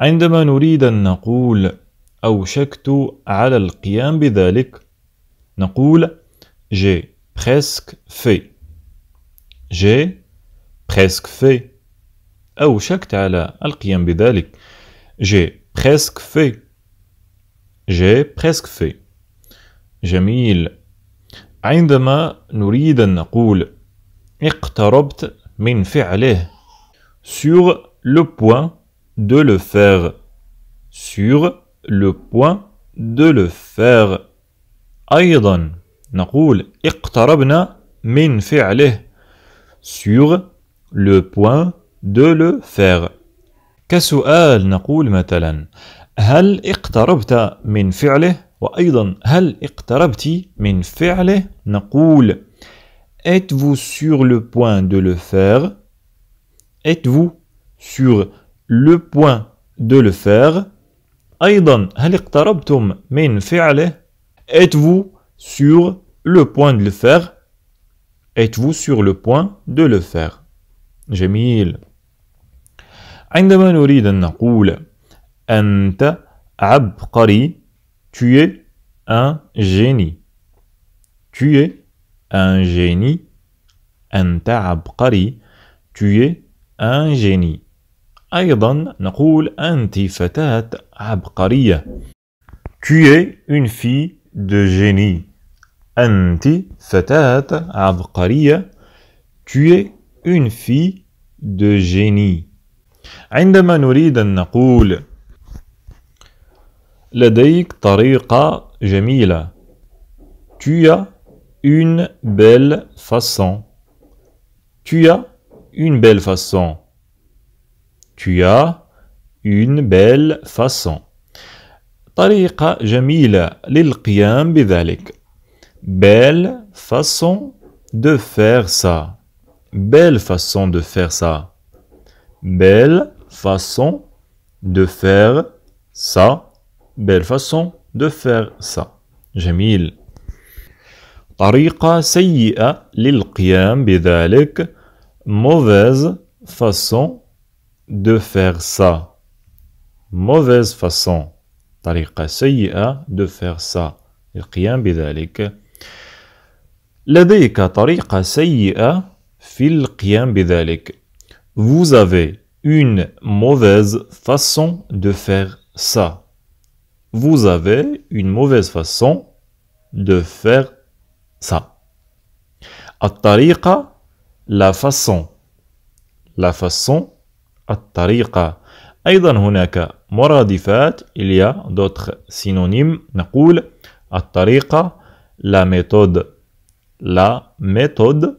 عندما نريد أن نقول أوشكت على القيام بذلك نقول j'ai presque fait. J'ai presque fait. أوشكت على القيام بذلك. J'ai presque fait. J'ai presque fait. جميل. عندما نريد أن نقول اقتربت من فعله sur le point de le faire sur le point de le faire أيضا نقول اقتربنا من فعله sur le point de le faire كسؤال نقول مثلا هل اقتربت من فعله وأيضا هل اقتربت من فعله نقول êtes-vous sur le point de le faire êtes-vous sur le point de le faire أيضا هل اقتربتم من فعله êtes-vous sur le point de le faire êtes-vous sur le point de le faire جميل عندما نريد أن نقول أنت عبقري tu es un génie tu es un génie أنت عبقري tu es un génie أيضا نقول أنت فتاة عبقرية tu es une fille de génie أنت فتاة عبقرية tu es une fille de génie عندما نريد أن نقول لديك طريقة جميلة tu as une belle façon tu as une belle façon tu as une belle façon طريقة جميلة للقيام بذلك belle façon de faire ça belle façon de faire ça belle façon de faire ça belle façon de faire ça جميل طريقة سيئة للقيام بذلك mauvaise façon de faire ça mauvaise façon طريقة سيئة de faire ça القيام بذلك لديك طريقة سيئة في القيام بذلك Vous avez une mauvaise façon de faire ça. Vous avez une mauvaise façon de faire ça. الطريقة la façon la façon الطريقة. أيضا هناك مرادفات إليا دوتر سينونيم. نقول الطريقة لا ميثود. لا ميثود.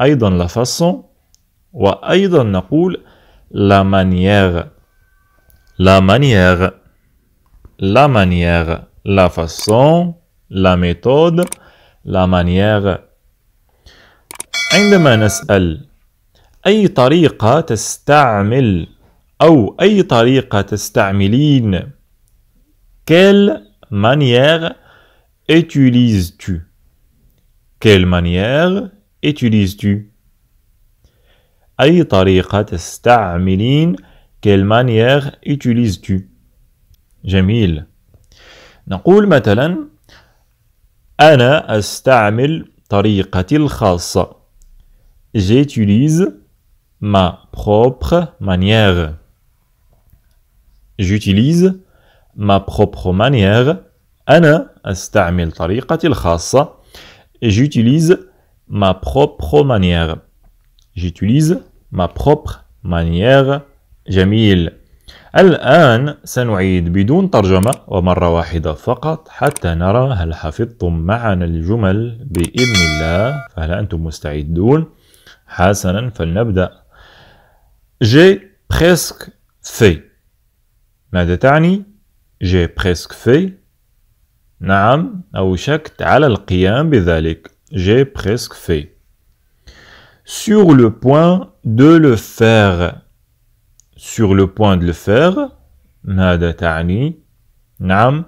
أيضا لا فاسون وأيضا نقول لا مانيير لا مانيير لا مانيير لا فاسون لا ميثود. لا مانيير عندما نسأل أي طريقة تستعمل أو أي طريقة تستعملين؟ Quelle manière utilises-tu? Quelle manière utilises-tu? أي طريقة تستعملين؟ Quelle manière utilises-tu جميل. نقول مثلا أنا أستعمل طريقتي الخاصة. J'utilise ma propre manière. J'utilise ma propre manière. أنا أستعمل طريقتي الخاصة. J'utilise ma propre manière. J'utilise ma propre manière. جميل. الآن سنعيد بدون ترجمة ومرة واحدة فقط حتى نرى هل حفظتم معنا الجمل بإذن الله فهل أنتم مستعدون؟ حسنا فلنبدأ J'ai presque fait ماذا تعني؟ J'ai presque fait نعم أوشكت على القيام بذلك J'ai presque fait Sur le point de le faire Sur le point de le faire ماذا تعني؟ نعم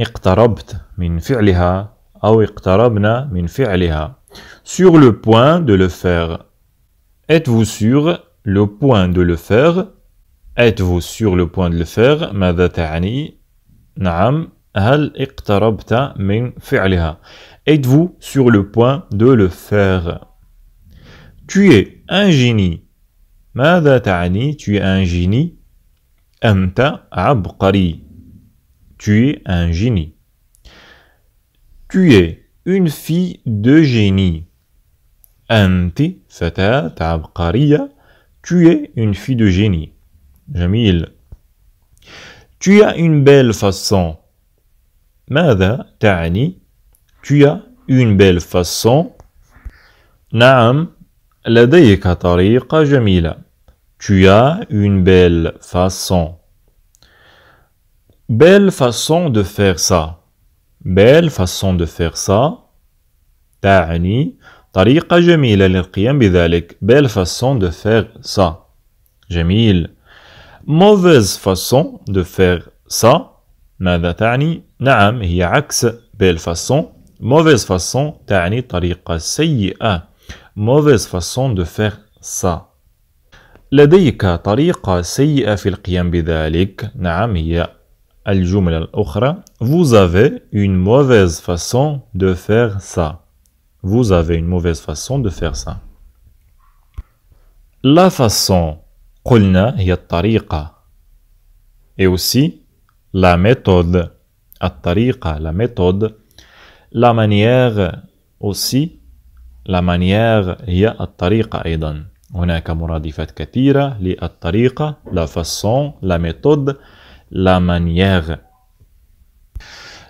اقتربت من فعلها أو اقتربنا من فعلها Sur le point de le faire Êtes-vous sur le point de le faire Êtes-vous sur le point de le faire ماذا تعني نعم هل اقتربت من فعلها Êtes-vous sur le point de le faire Tu es un génie ماذا تعني Tu es un génie أنت عبقري Tu es un génie Tu es une fille de génie أنت فتاة عبقرية Tu es une fille de génie جميل Tu as une belle façon ماذا تعني Tu as une belle façon نعم لديك طريقة جميلة Tu as une belle façon Belle façon de faire ça Belle façon de faire ça تعني طريقة جميلة للقيام بذلك. بيل فاسون دو فيغ سا جميل. موفيز فاسون دو فيغ سا ماذا تعني؟ نعم هي عكس. بيل فاسون موفيز فاسون تعني طريقة سيئة. موفيز فاسون دو فيغ سا لديك طريقة سيئة في القيام بذلك. نعم هي الجملة الأخرى. Vous avez une mauvaise façon de faire ça. vous avez une mauvaise façon de faire ça. La façon, قلنا هي الطريقة. Et aussi la méthode, الطريقة, la méthode. La manière aussi, la manière هي الطريقة أيضا. هناك مرادفات كثيرة للطريقة, la façon, la méthode, la manière.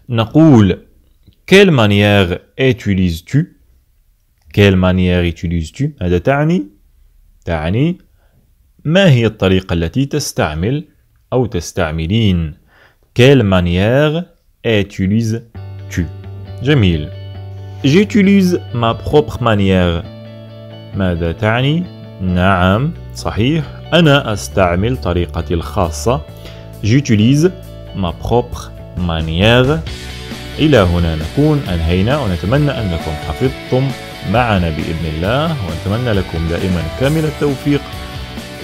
نقول quelle manière utilises-tu quelle manière utilises-tu? هذا تعني تعني ما هي الطريقة التي تستعمل أو تستعملين Quelle manière utilises-tu? جميل J'utilise ma propre manière. ماذا تعني؟ نعم صحيح أنا أستعمل طريقتي الخاصة J'utilise ma propre manière. إلى هنا نكون أنهينا ونتمنى أنكم حفظتم معنا بإذن الله ونتمنى لكم دائما كامل التوفيق.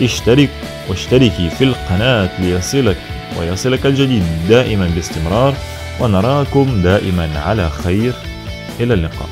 اشترك واشتركي في القناة ليصلك ويصلك الجديد دائما باستمرار ونراكم دائما على خير. إلى اللقاء.